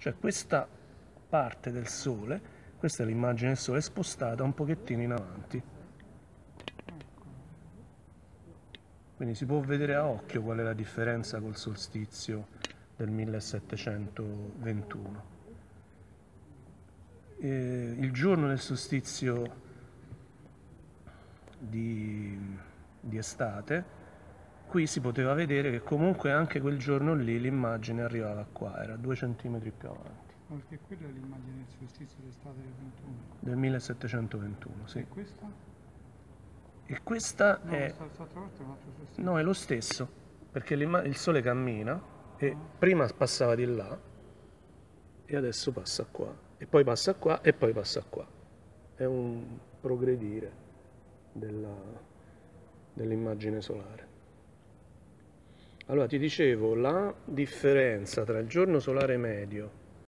Cioè questa parte del Sole, questa è l'immagine del Sole, è spostata un pochettino in avanti. Quindi si può vedere a occhio qual è la differenza col solstizio del 1721. E il giorno del solstizio di, di estate, qui si poteva vedere che comunque anche quel giorno lì l'immagine arrivava qua, era due centimetri più avanti. Perché quella è l'immagine del solstizio d'estate del 21. Del 1721, sì. E questa? E questa No, è... è. No, è lo stesso, perché il sole cammina e Ah. prima passava di là e adesso passa qua, e poi passa qua e poi passa qua. È un progredire della- dell'immagine solare. Allora ti dicevo, la differenza tra il giorno solare medio